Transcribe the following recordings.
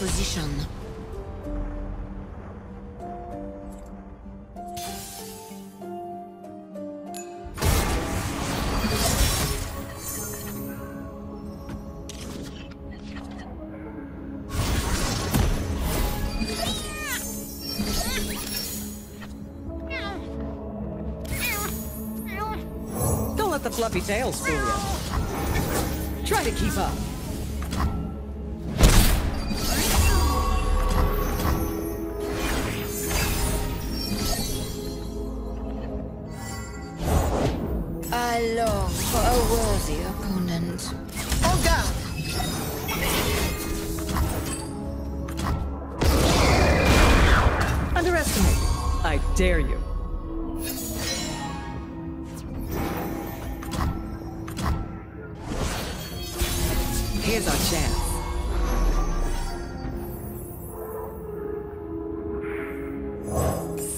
position. Don't let the fluffy tails fool you. Try to keep up.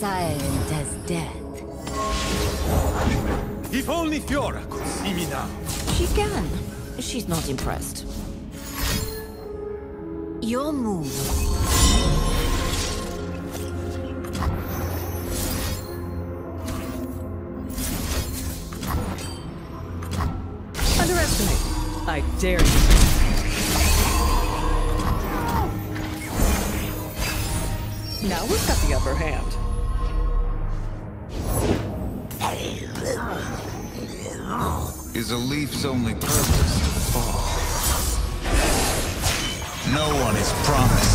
Silent as death. If only Fiora could see me now. She can. She's not impressed. Your move. Underestimate. I dare you. Now we've got the upper hand. Is a leaf's only purpose to fall? No one is promised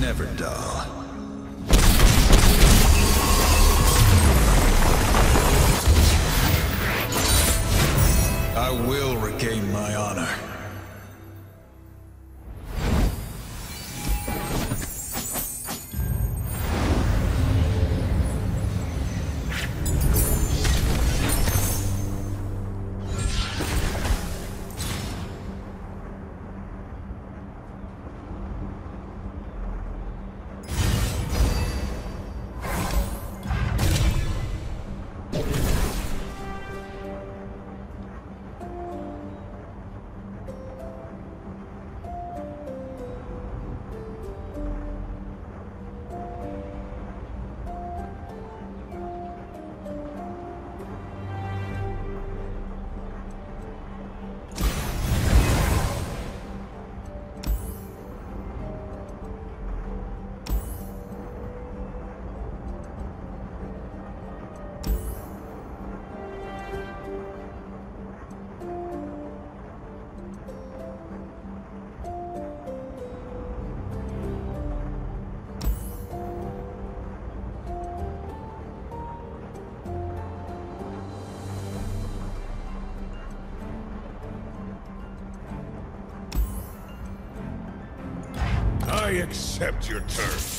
never dull. I will regain my honor. Accept your terms.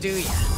Do ya?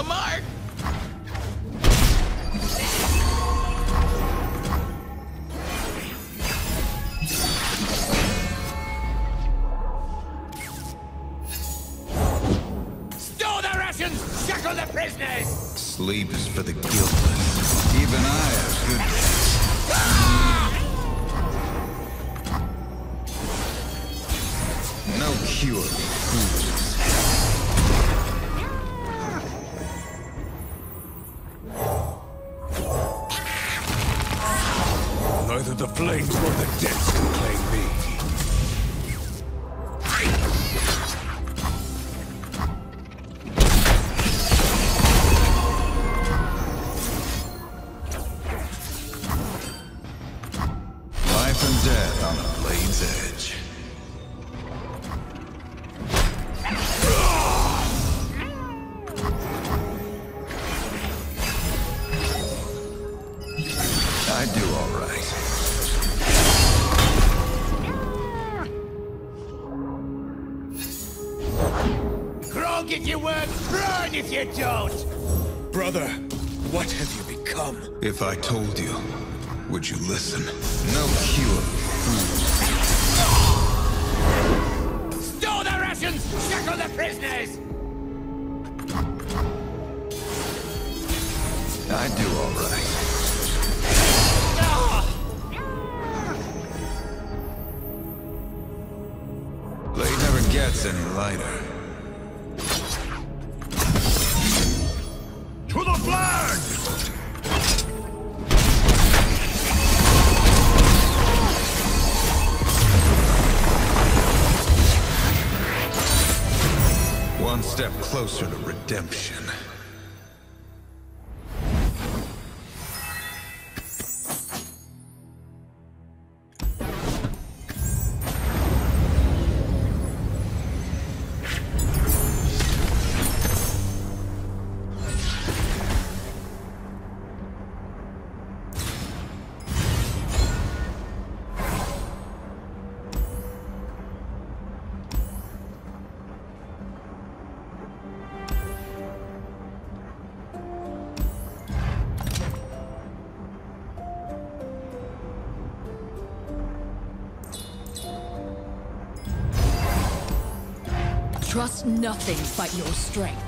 Lamar. don't! Brother, what have you become? If I told you, would you listen? No cure Stow the Russians! Shackle the prisoners! I do all right. Nothing but your strength.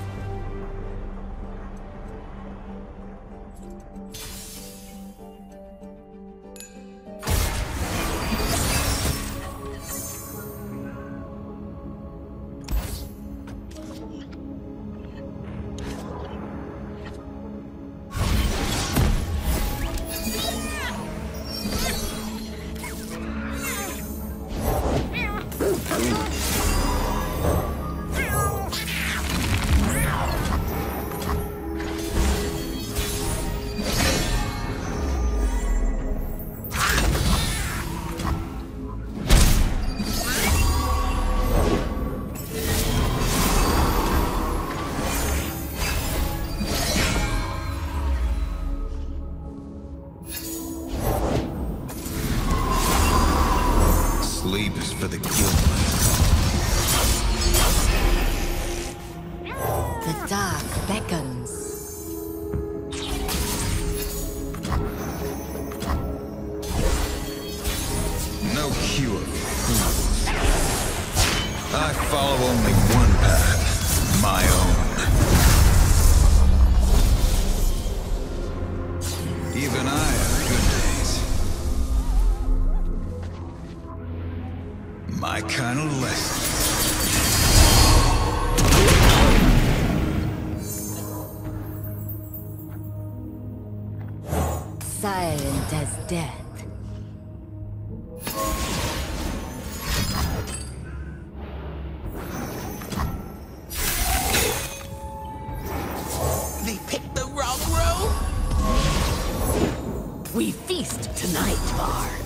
kind of. Silent as death. They picked the wrong? We feast tonight, Bard.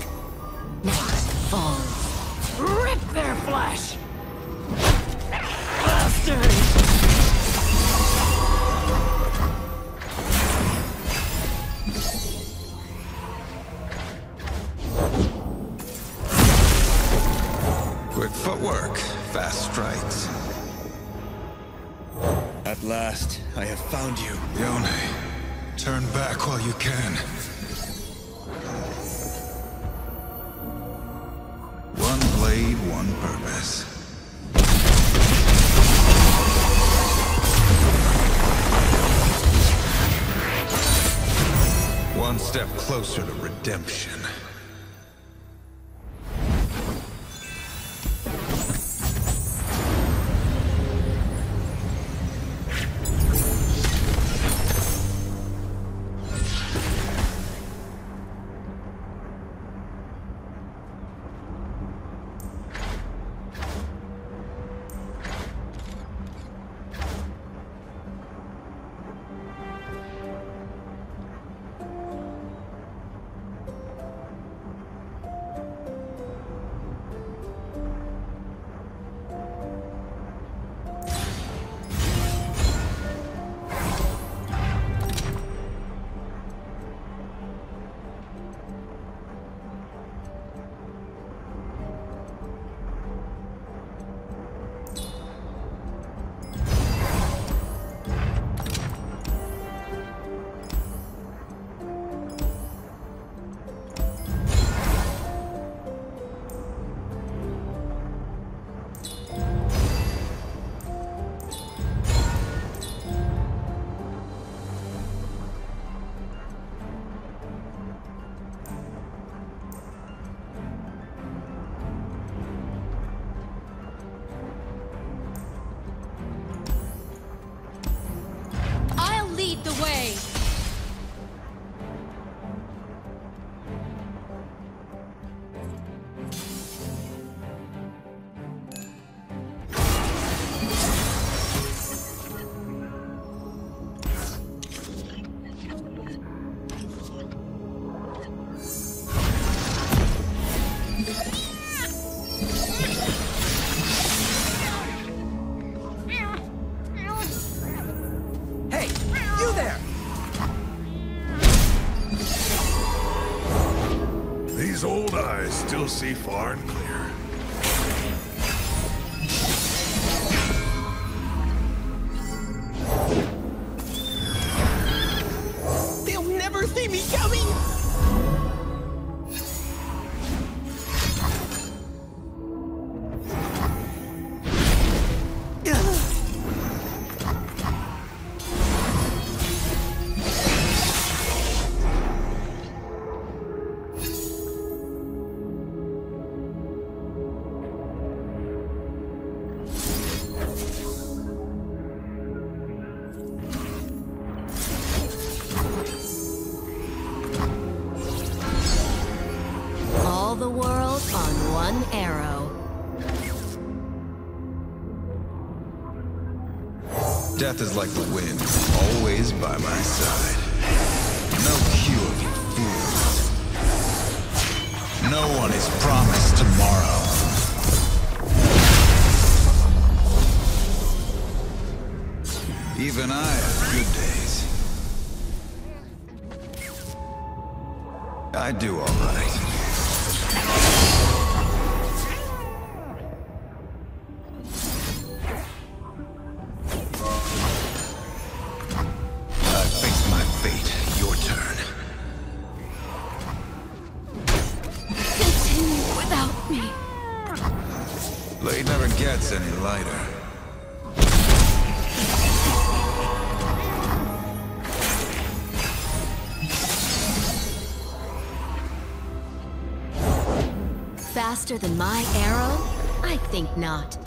see, Farn. Death is like the wind, always by my side. No cure fools. No one is promised tomorrow. Even I have good days. I do all right. faster than my arrow? I think not.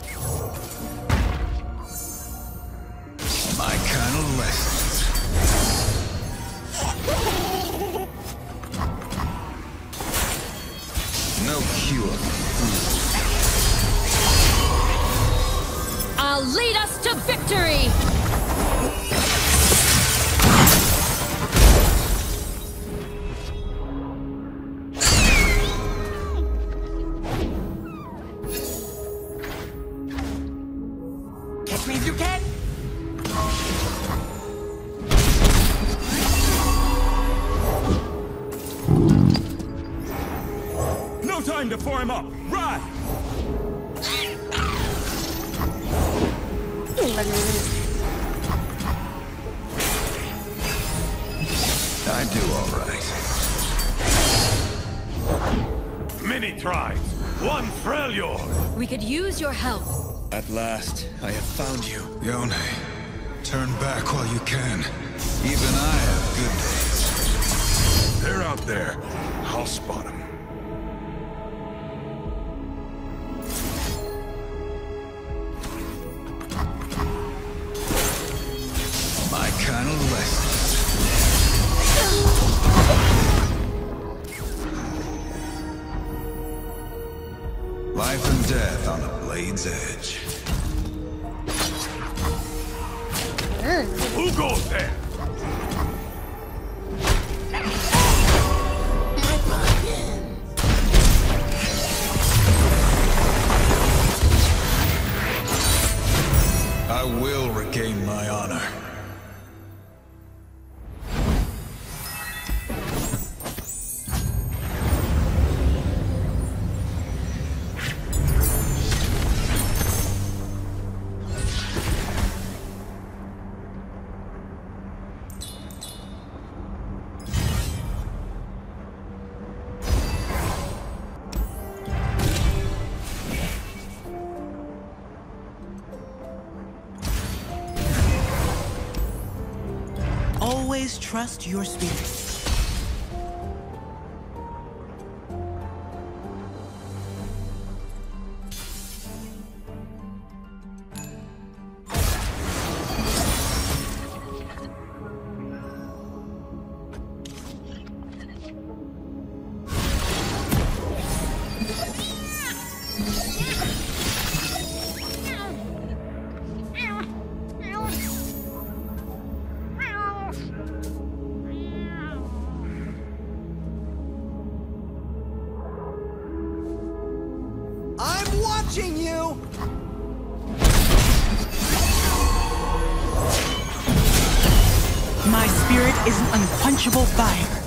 lessons. Life and death on the blade's edge. Who goes there? I will regain my honor. Trust your spirit. watching you! My spirit is an unquenchable fire.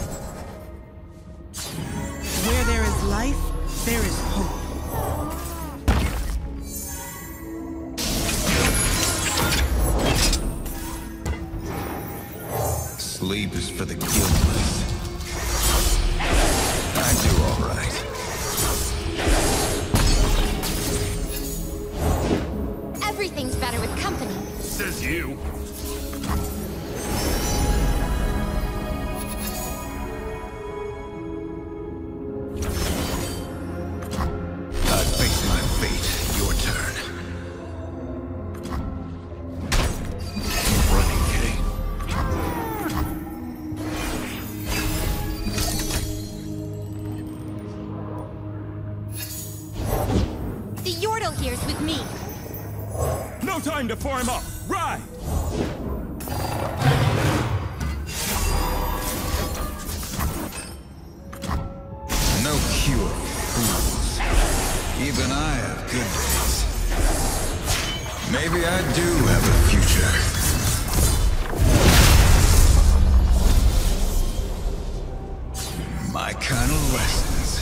my kind lessons.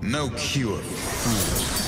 No cure for fools.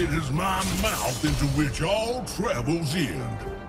It is my mouth into which all travels end.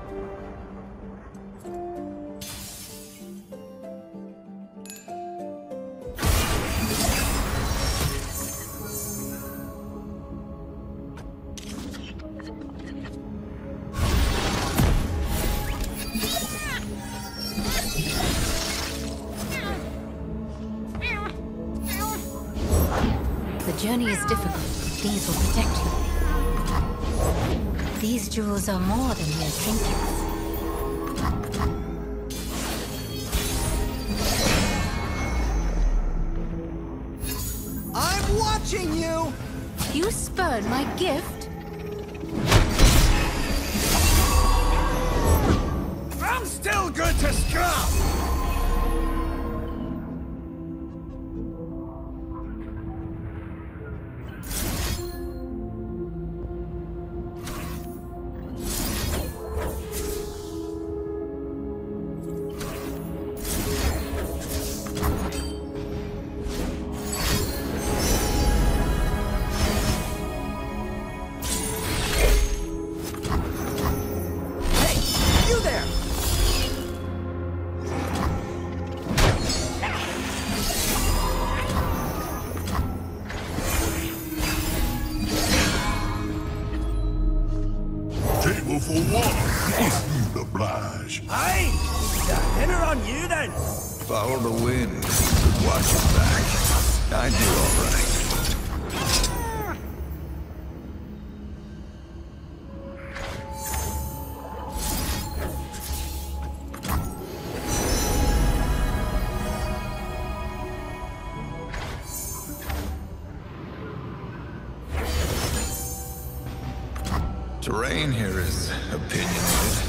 terrain here is opinionated.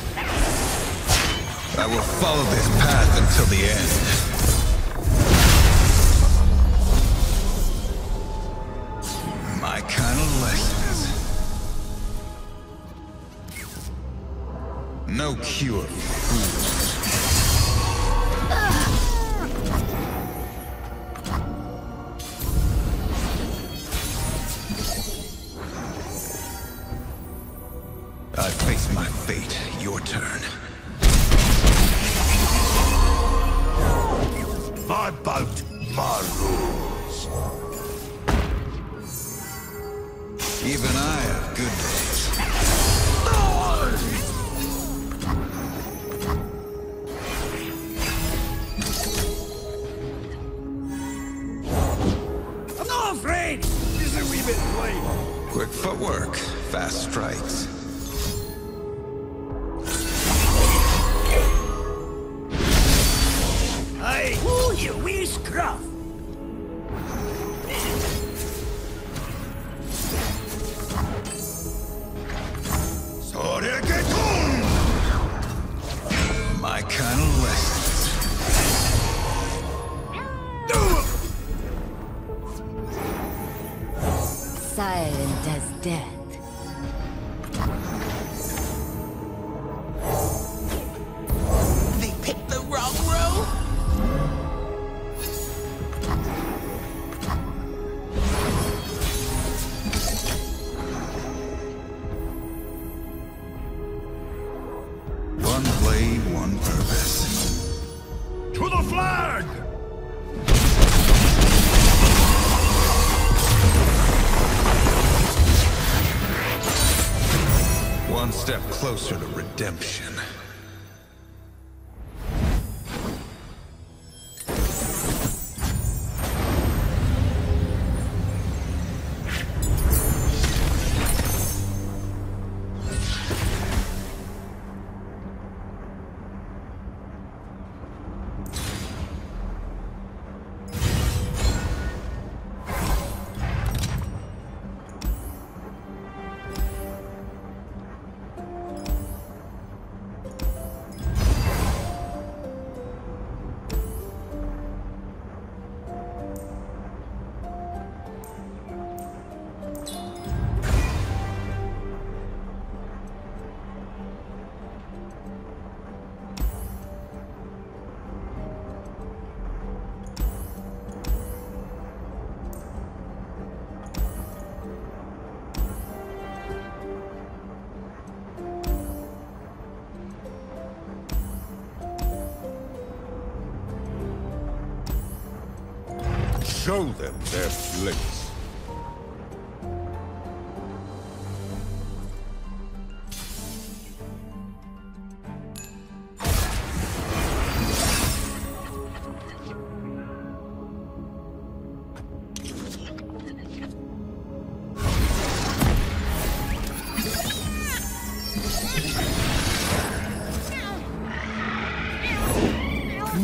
I will follow this path until the end. Even I have good days. I'm not afraid! This is a wee bit late. Quick footwork, fast Show them their place.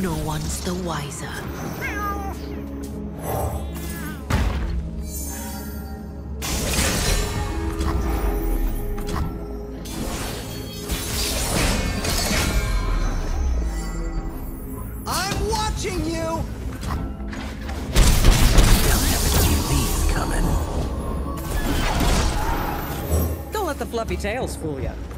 No one's the wiser. Fluffy tails fool you.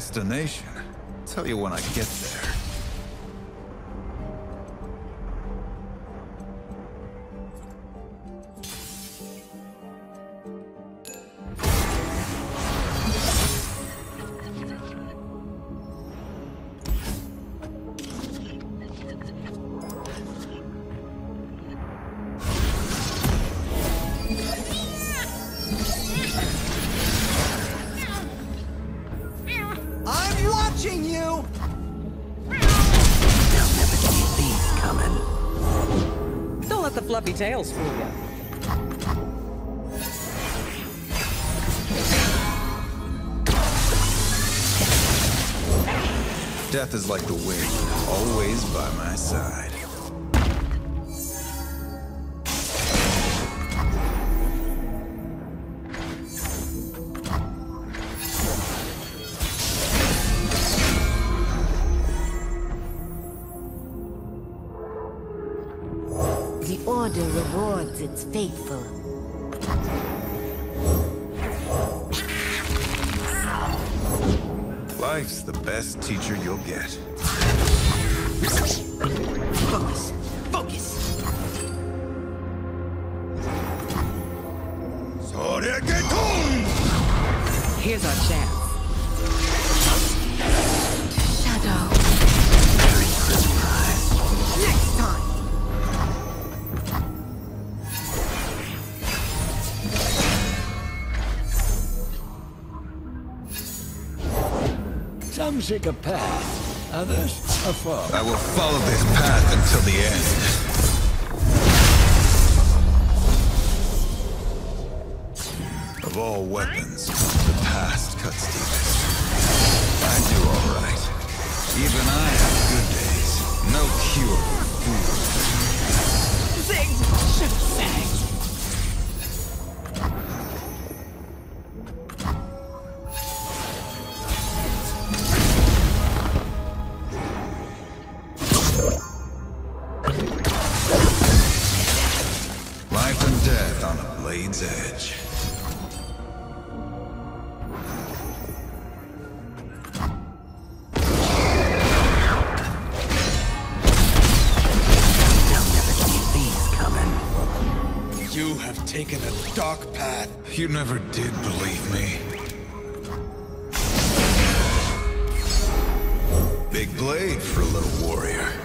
Destination. Tell you when I get there. Order rewards its faithful. Life's the best teacher you'll get. Focus! Focus! Here's our chance. Seek a path, others a foe. I will follow this path until the end. Of all weapons, the past cuts deepest. I do all right. Even I have good days. No cure for fools. Ziggs should taken a dark path. You never did believe me. Big blade for a little warrior.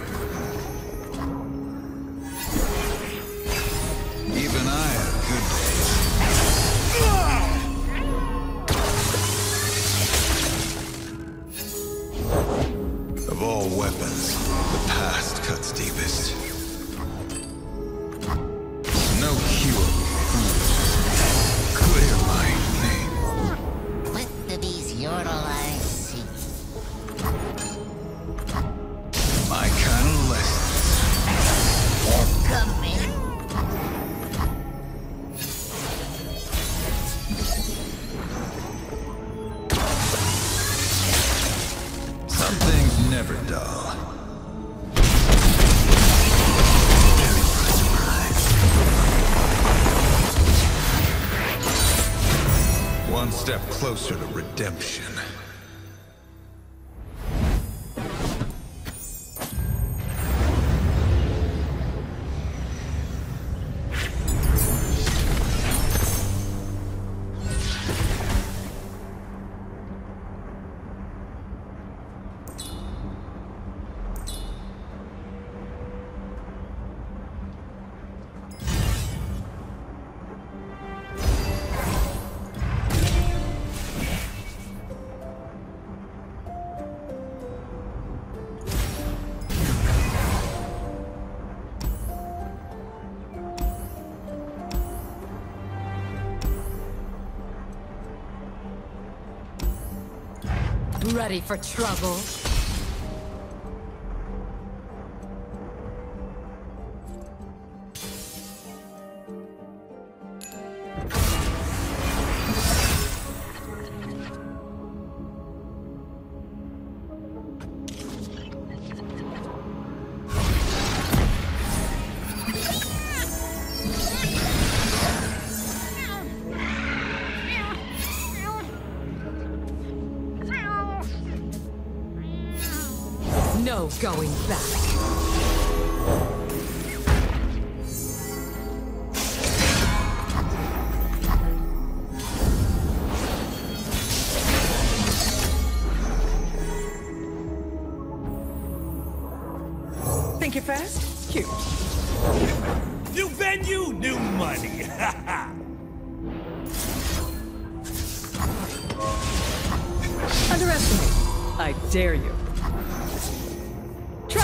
Ready for trouble? Going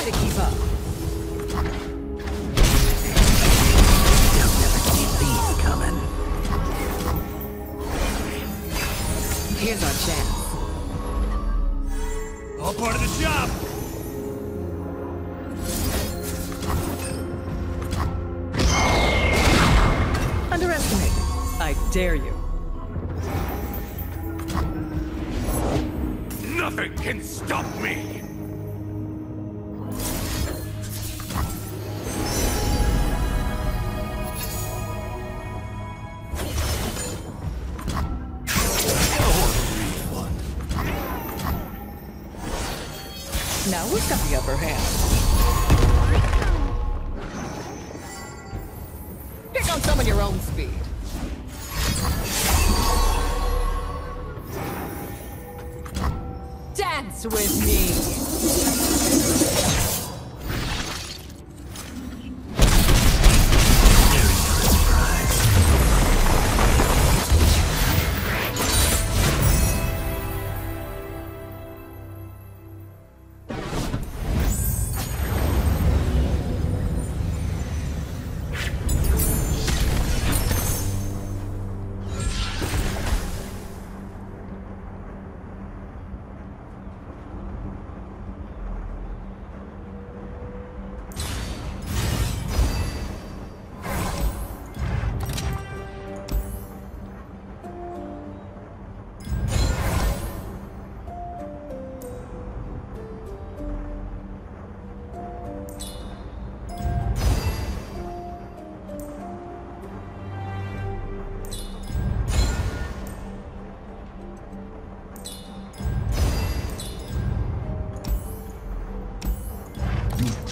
Try to keep up. Here's our chance. All part of the job. Underestimate. I dare you. Nothing can stop me!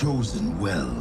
Chosen well.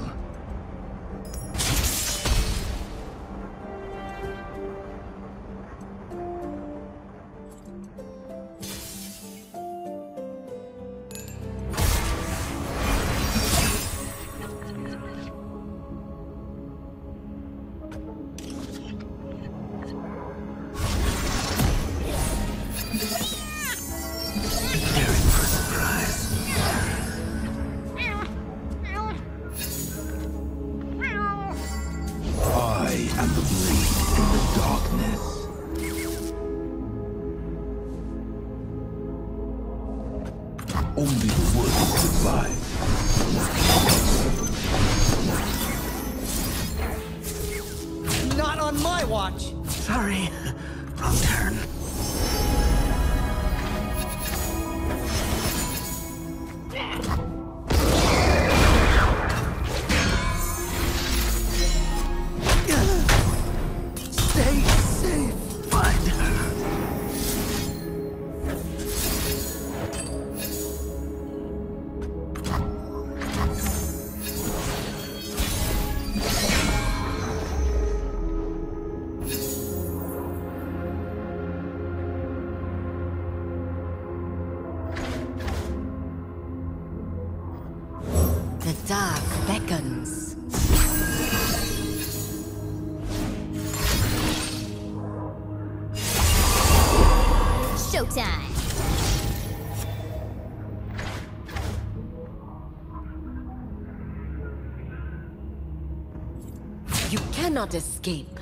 cannot escape.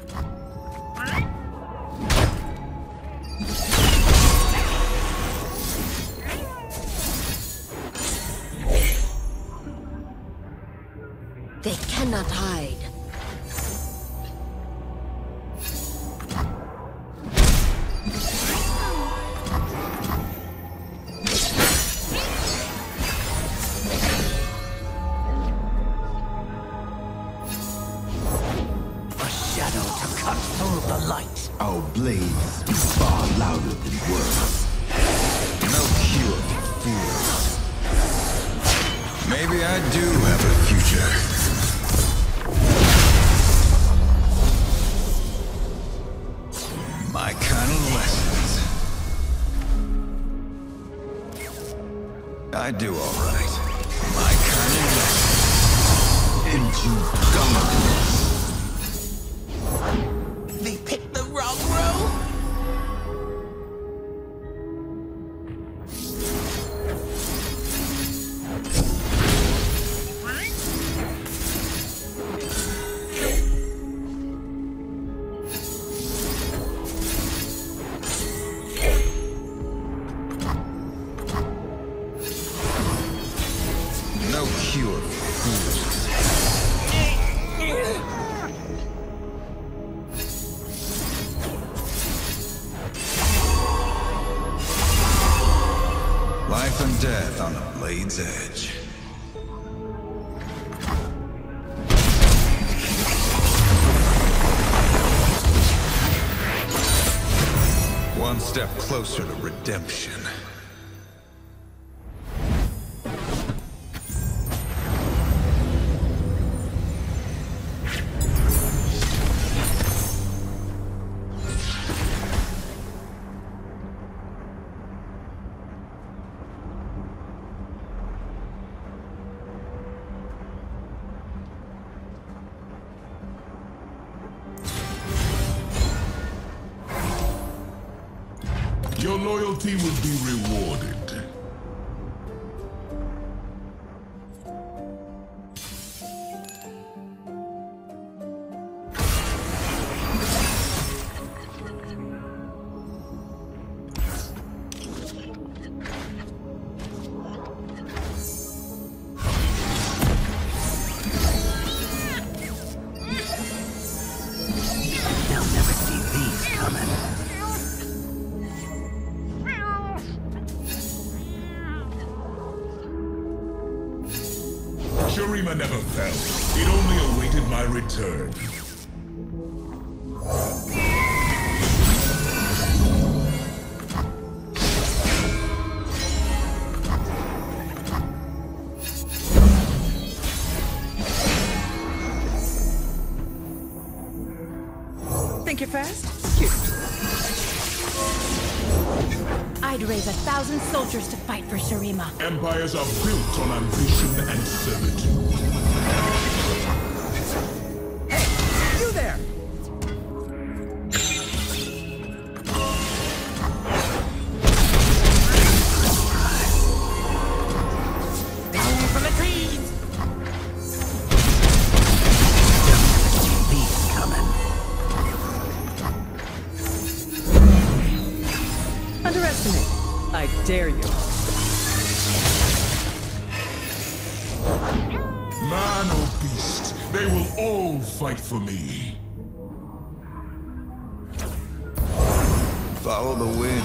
I do all right. My kind of lesson. And you. Your loyalty will be rewarded. Empires are built on ambition and servitude. Hey, you there! Underestimate. I dare you. all fight for me. Follow the wind,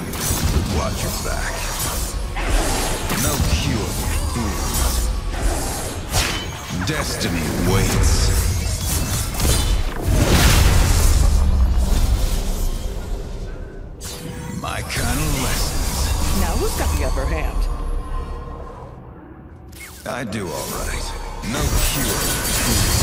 watch your back. No cure for fools. Destiny waits. My kind of lessons. Now who's got the upper hand? I do all right. No cure for fools.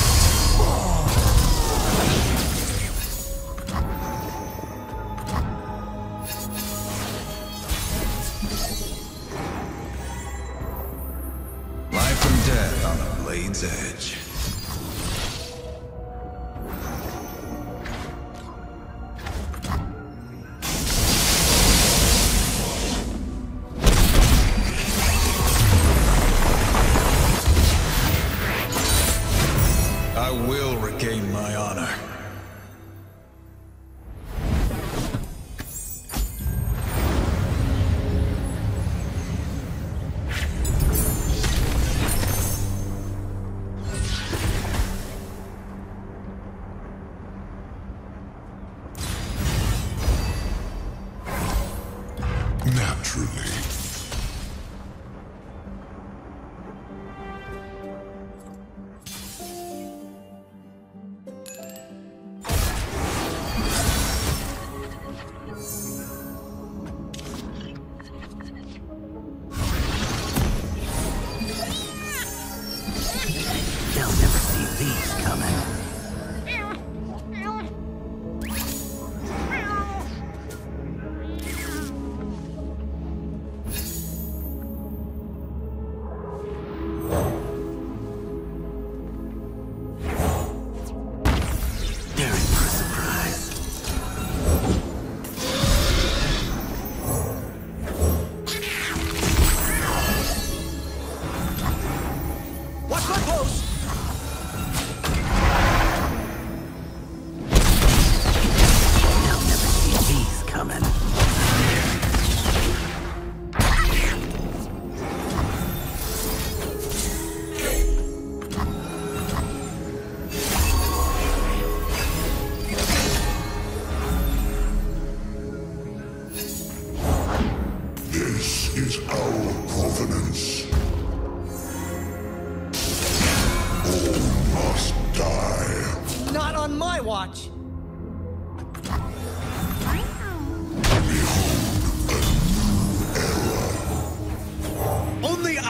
Naturally.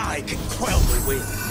I can quell the wind.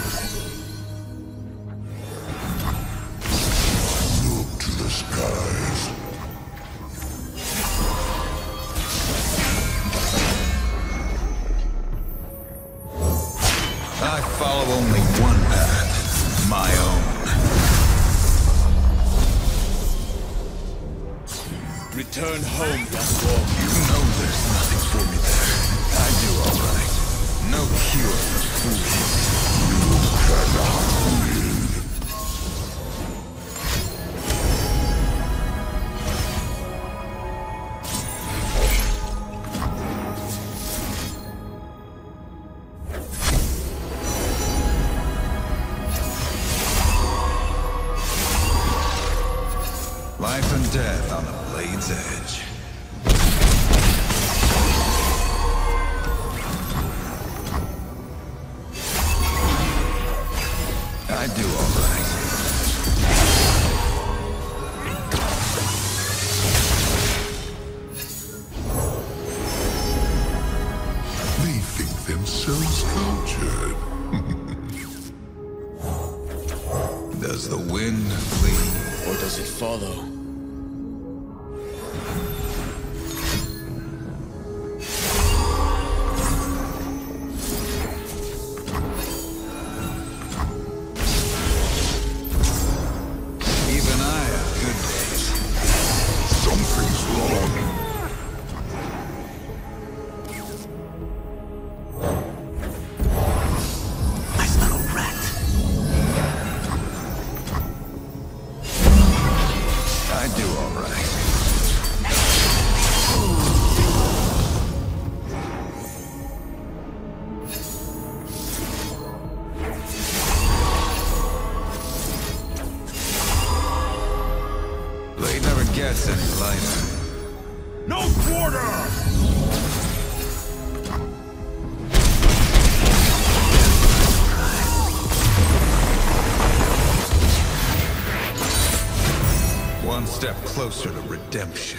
Closer to redemption.